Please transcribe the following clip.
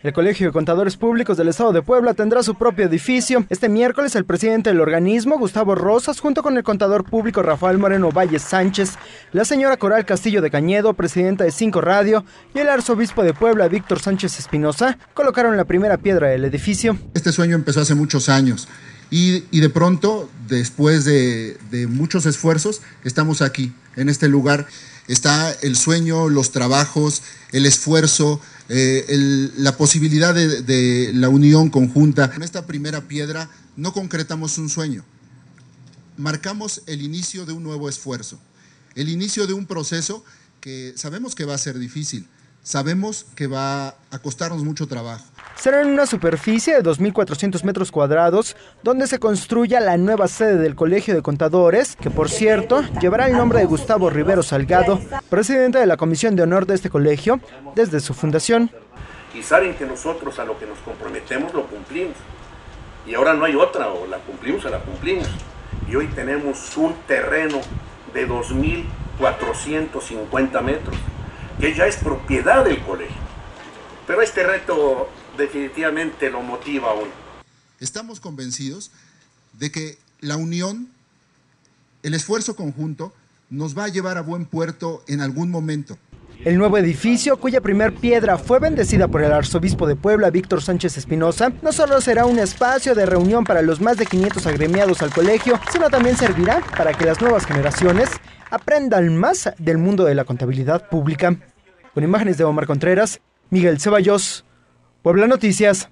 El Colegio de Contadores Públicos del Estado de Puebla tendrá su propio edificio. Este miércoles el presidente del organismo, Gustavo Rosas, junto con el contador público Rafael Moreno Valles Sánchez, la señora Coral Castillo de Cañedo, presidenta de Cinco Radio, y el arzobispo de Puebla, Víctor Sánchez Espinosa, colocaron la primera piedra del edificio. Este sueño empezó hace muchos años y, de pronto, después de, muchos esfuerzos, estamos aquí, en este lugar. Está el sueño, los trabajos, el esfuerzo, eh, la posibilidad de, de la unión conjunta. En esta primera piedra no concretamos un sueño, marcamos el inicio de un nuevo esfuerzo, el inicio de un proceso que sabemos que va a ser difícil, sabemos que va a costarnos mucho trabajo. Será en una superficie de 2.400 metros cuadrados donde se construya la nueva sede del Colegio de Contadores, que por cierto llevará el nombre de Gustavo Rivero Salgado, presidente de la Comisión de Honor de este colegio desde su fundación. Y saben que nosotros a lo que nos comprometemos lo cumplimos. Y ahora no hay otra, o la cumplimos o la cumplimos. Y hoy tenemos un terreno de 2.450 metros que ya es propiedad del colegio. Pero este reto definitivamente lo motiva aún. Estamos convencidos de que la unión, el esfuerzo conjunto, nos va a llevar a buen puerto en algún momento. El nuevo edificio, cuya primer piedra fue bendecida por el arzobispo de Puebla, Víctor Sánchez Espinosa, no solo será un espacio de reunión para los más de 500 agremiados al colegio, sino también servirá para que las nuevas generaciones aprendan más del mundo de la contabilidad pública. Con imágenes de Omar Contreras, Miguel Ceballos, Puebla Noticias.